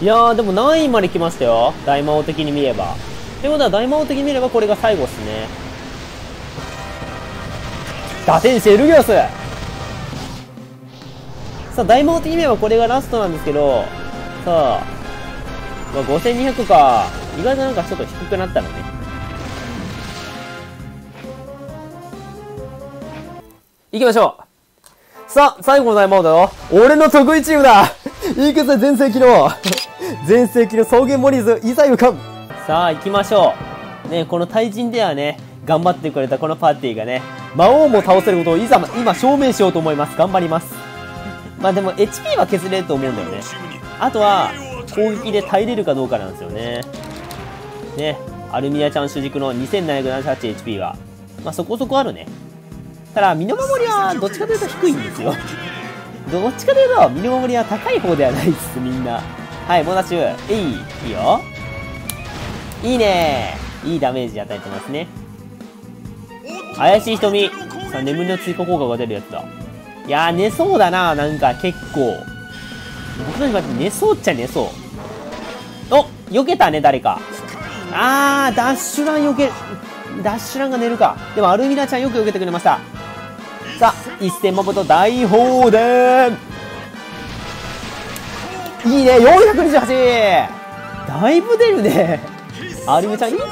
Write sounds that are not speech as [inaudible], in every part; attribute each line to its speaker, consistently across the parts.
Speaker 1: いやー、でも何位まで来ましたよ。大魔王的に見れば。ってことは大魔王的に見ればこれが最後っすね。打天使エルギアスさあ、大魔王的に見ればこれがラストなんですけど、さあ、まあ、5200か。意外となんかちょっと低くなったのね。行きましょうさあ、最後の大魔王だよ。俺の得意チームだいくぜ、全盛期の全盛期の草原モリーズ、いざ行かんさあ、行きましょう。ね、この対人ではね、頑張ってくれたこのパーティーがね、魔王も倒せることをいざ、今証明しようと思います。頑張ります。まあでも HP は削れると思うんだよね。あとは、攻撃で耐えれるかどうかなんですよね。ね、アルミアちゃん主軸の 2778HP は、まあそこそこあるね。ただ、身の守りはどっちかというと低いんですよ。どっちかというと、身の守りは高い方ではないです、みんな。はい、モナシュ。えい、いいよ。いいねいいダメージ与えてますね。怪しい瞳。さあ、眠りの追加効果が出るやつだ。いや、寝そうだな、なんか結構。僕の今寝そうっちゃ寝そう。お避けたね、誰か。あー、ダッシュラン避け、ダッシュランが寝るか。でも、アルミナちゃんよく避けてくれました。さあ、一戦まこと大放電いいね、428! だいぶ出るね。アルミナちゃん、いい子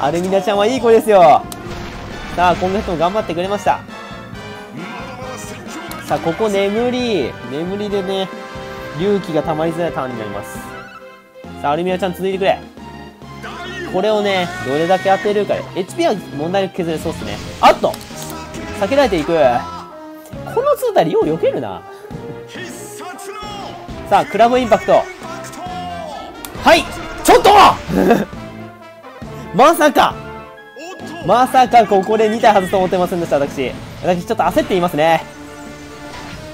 Speaker 1: アルミナちゃんはいい子ですよ。さあ、今月も頑張ってくれました。さあ、ここ眠り。眠りでね、隆起が溜まりづらいターンになります。さあ、アルミナちゃん続いてくれ。これをね、どれだけ当てるかで。HP は問題なく削れそうっすね。あっと避けられていく。この図体よう避けるな。さあ、クラブインパクト。はいちょっと [laughs] まさかまさかここで2体外すと思ってませんでした、私。私ちょっと焦っていますね。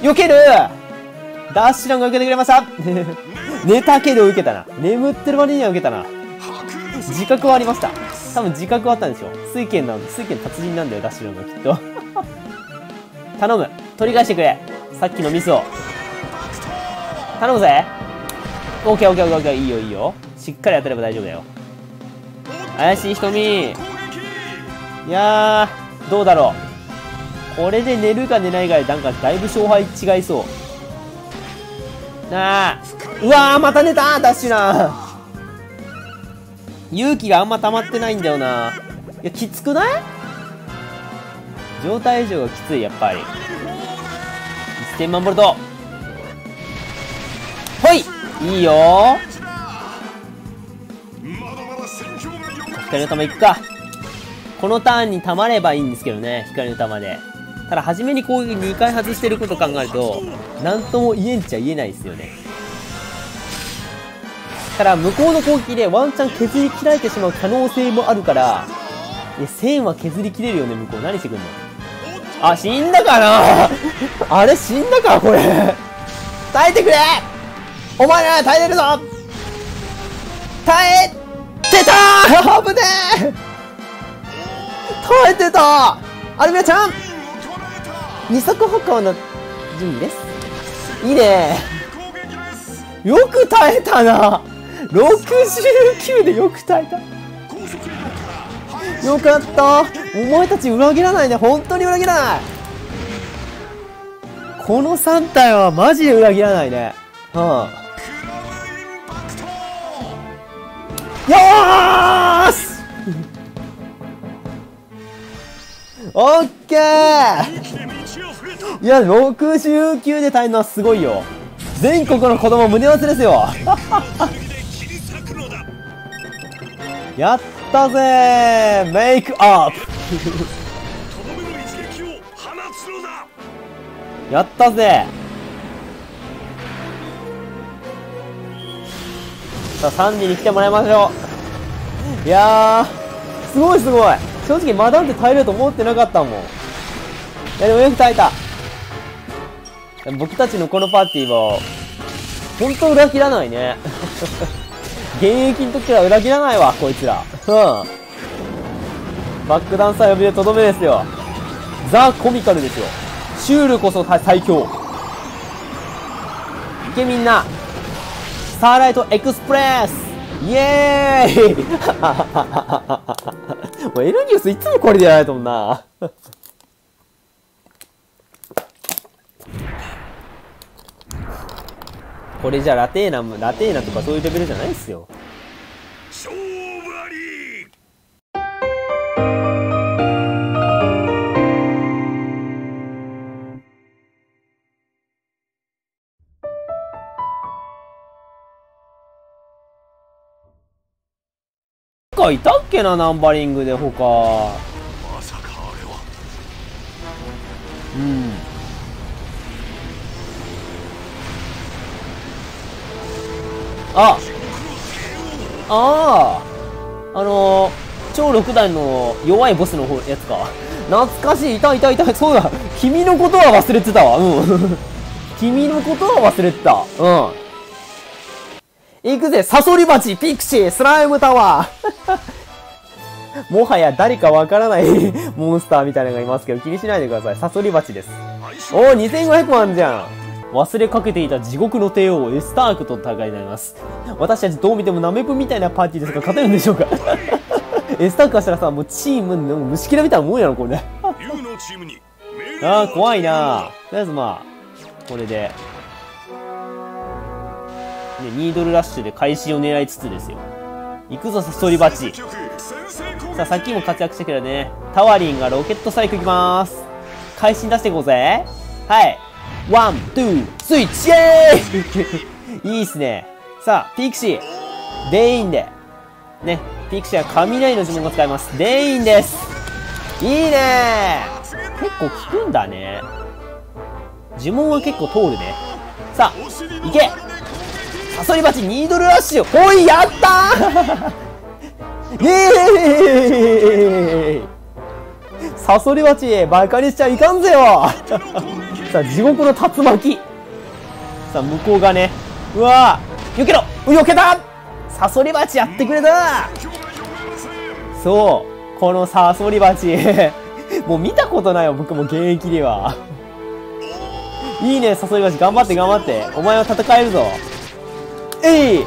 Speaker 1: 避けるダッシュランが受けてくれました [laughs] 寝たけど受けたな。眠ってる割には受けたな。自覚はありました。多分自覚はあったんでしょ。水剣なんで、水剣達人なんだよ、ダッシュランがきっと。[laughs] 頼む。取り返してくれ。さっきのミスを。頼むぜ。オッケーオッケーオッケーいいよいいよ。しっかり当たれば大丈夫だよ。怪しい瞳。いやー、どうだろう。これで寝るか寝ないかでなんかだいぶ勝敗違いそう。なあ。うわー、また寝たダッシュラン。勇気があんま溜まってないんだよな。いや、きつくない？状態以上がきつい、やっぱり。1000万ボルト。ほいいいよ光の玉いくか。このターンに溜まればいいんですけどね、光の玉で。ただ、初めに攻撃2回外してること考えると、なんとも言えんちゃ言えないですよね。ただ、向こうの攻撃でワンチャン削り切られてしまう可能性もあるから、いや、線は削り切れるよね、向こう。何してくんの？あ、死んだかな？[laughs] あれ死んだかこれ。耐えてくれお前ら耐えれるぞ。耐えてた。ー危ねえ。耐えてた。アルミアちゃん。二足歩行の準備です。いいね。よく耐えたな。69でよく耐えた。よかった。お前たち裏切らないね。本当に裏切らない。この3体はマジで裏切らないね。はあ。ーし！オッケー！いや、69で耐えるのはすごいよ。全国の子供胸忘れですよ。[laughs] やったぜメイクアップ！[laughs] やったぜさあ、3時に来てもらいましょう。いやー、すごいすごい。正直マダンって耐えると思ってなかったもん。いや、でもよく耐えた。僕たちのこのパーティーは、本当裏切らないね。[laughs] 現役の時は裏切らないわ、こいつら。うん。バックダンサー呼びでとどめですよ。ザ・コミカルですよ。シュールこそ最強。いけみんな。サーライトエクスプレスイエーイ [laughs] もうエルギウスいつもこれでやられたもんな。[laughs] これじゃラテーナも、ラテーナとかそういうレベルじゃないっすよ。かいたっけな、ナンバリングで他。
Speaker 2: まさかあれは
Speaker 1: うん。ああああのー、超6段の弱いボスのやつか。懐かしい。いたいたいた。そうだ。君のことは忘れてたわ。うん。[laughs] 君のことは忘れてた。うん。行くぜ、サソリバチ、ピクシー、スライムタワー。[laughs] もはや誰かわからない [laughs] モンスターみたいなのがいますけど、気にしないでください。サソリバチです。おお、2500もあんじゃん。忘れかけていた地獄の帝王、エスタークと戦いになります。私たちどう見てもナメプみたいなパーティーですが、勝てるんでしょうか？[laughs] エスタークからしたらさ、もうチームの虫キラみたいなもんやろ、これ。ああ、怖いなとりあえずまあ、これで、ね、ニードルラッシュで会心を狙いつつですよ。行くぞ、サソリバチ。さあ、さっきも活躍したけどね、タワリンがロケットサイクいきまーす。会心出していこうぜ。はい。 One, two, switch イェーイ [laughs] いいっすね。さあ、ピクシー。デインで。ね、ピクシーは雷の呪文が使えます。デインです。いいね結構効くんだね。呪文は結構通るね。さあ、いけサソリバチニードルラッシュ。ほい、やったー！イエーイ！サソリバチバカにしちゃいかんぜよ。さあ、地獄の竜巻。さあ、向こうがね、うわー避けろ！避けた！サソリバチやってくれた！そう、このサソリバチもう見たことないよ、僕も現役では。いいね、サソリバチ頑張って頑張って。お前は戦えるぞ。えい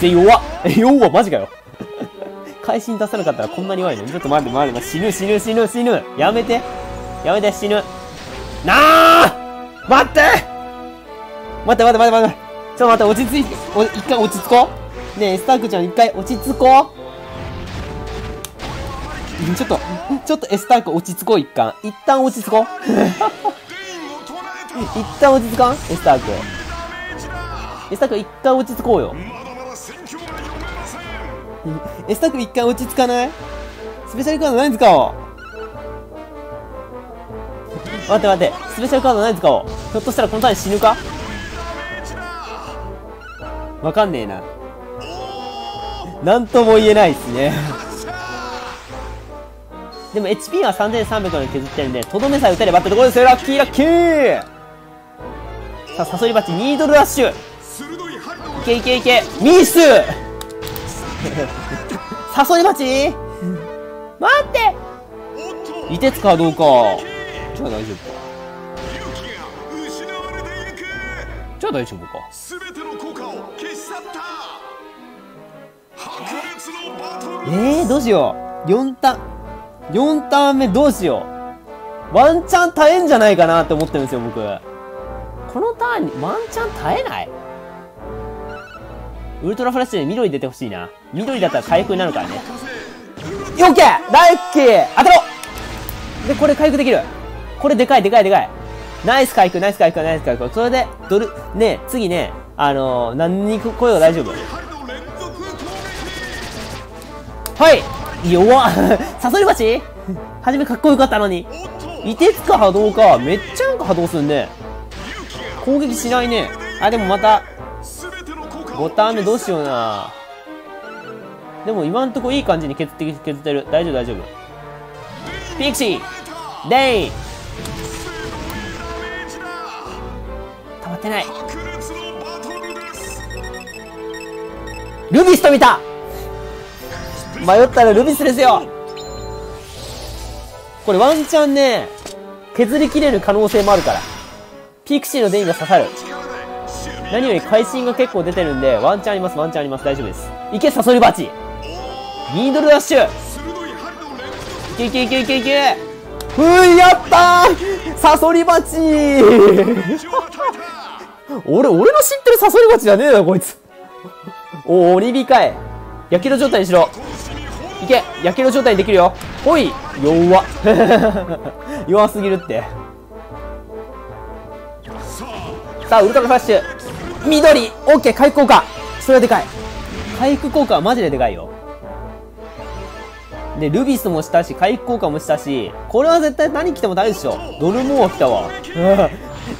Speaker 1: で、弱っ。弱っ、マジかよ。会心出さなかったらこんなに弱いのちょっと待って待って、死ぬ死ぬ死ぬ死ぬ。やめて。やめて、死ぬ。なあ待って待って待って待って待って。ちょっと待って、落ち着いて、お一回落ち着こう。ねえ、スタークちゃん一回落ち着こう。ちょっと、ちょっとエスターク落ち着こう、一旦。一旦落ち着こう。[laughs] 一旦落ち着かん？エスターク。エスターク一旦落ち着こうよ。エスターク一回落ち着かない？スペシャルカード何使おう待って待って、スペシャルカード何使おうひょっとしたらこのターン死ぬか？わかんねえな。なんとも言えないっすね。でも HP は3300で削ってるんで、とどめさえ打てればってところですよ。ラッキーラッキーさあ、サソリバチ、ニードルラッシュ
Speaker 2: い
Speaker 1: けいけいけミス。サソリバチ待って。いてつかどうか。じゃあ大丈夫か。じゃあ大丈夫か。
Speaker 2: 全ての効果を消し去った。
Speaker 1: えー、どうしよう。4ターン。4ターン目どうしよう。ワンチャン耐えんじゃないかなって思ってるんですよ僕。このターンにワンチャン耐えない？ウルトラフラッシュで緑出てほしいな緑だったら回復になるからねオッケーラッキー当たろで、これ回復できる。これでかいでかいでかい。ナイス回復、ナイス回復、ナイス回復。それで、ドル、ね次ね、あのー、何に来ようが大丈夫。はい弱っサソリバチはじめかっこよかったのに。いてつか波動か。めっちゃなんか波動すんね。攻撃しないね。あ、でもまた、
Speaker 2: ての効果を
Speaker 1: 5タン目どうしような。でも今んとこいい感じに削って、削ってる。大丈夫大丈夫。ピクシーデイン溜まってない。
Speaker 2: ル
Speaker 1: ビスと見た迷ったらルビスですよこれワンチャンね、削りきれる可能性もあるから。ピクシーのデインが刺さる。何より会心が結構出てるんで、ワンチャンあります、ワンチャンあります。大丈夫です。いけ、サソリバチニードルダッシュ
Speaker 2: い
Speaker 1: けいけいけいけいけうーやったーサソリバチ [laughs] 俺、俺の知ってるサソリバチじゃねえな、こいつ。おー、オリビかい。やけど状態にしろ。いけやけど状態にできるよ。ほい弱っ。[laughs] 弱すぎるって。
Speaker 2: さあ
Speaker 1: さあ、ウルトラフラッシュ。緑オッケー回復効果それはでかい。回復効果はマジででかいよ。で、ルビスもしたし、回復効果もしたし、これは絶対何来ても大丈夫でしょ。ドルモア来たわ。[laughs]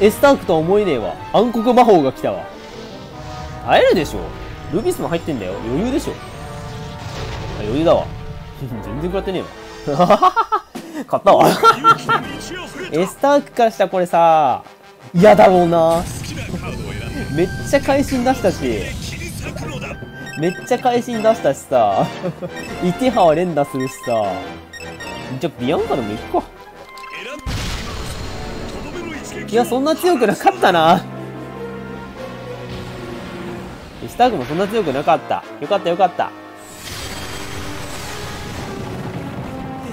Speaker 1: エスタークとは思えねえわ。暗黒魔法が来たわ。耐えるでしょ。ルビスも入ってんだよ。余裕でしょ。あ余裕だわ。[laughs] 全然食らってねえわ。[laughs] 買ったわ。エスタークからしたらこれさ、嫌だろうな。めっちゃ会心出したし、めっちゃ会心出したしさ、イテハは連打するしさ、じゃあビアンカでも行くか。いや、そんな強くなかったな。スタークもそんな強くなかった。よかったよかった。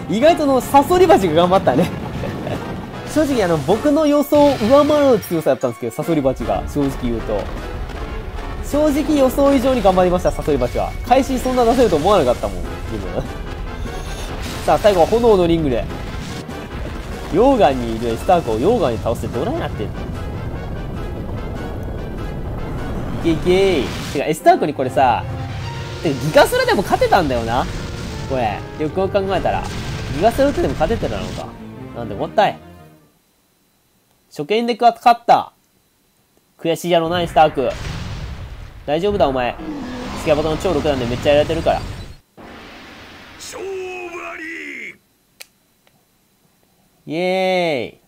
Speaker 1: 意外とのサソリバチが頑張ったね。正直あの、僕の予想を上回る強さだったんですけど、サソリバチが、正直言うと。正直予想以上に頑張りました、サソリバチは。開始そんな出せると思わなかったもん、自分。[laughs] さあ、最後は炎のリングで。溶岩にいるスタークを溶岩に倒してどないなってんの？いけいけーてか、エスタークにこれさ、てかギガスラでも勝てたんだよな？これ、よくよく考えたら。ギガスラ打ってでも勝ててたのか。なんでもったい。初見で勝った。悔しいやろな、エスターク。大丈夫だ、お前。スキャバトの超6段でめっちゃやられてるから。
Speaker 2: 勝負あり
Speaker 1: イエーイ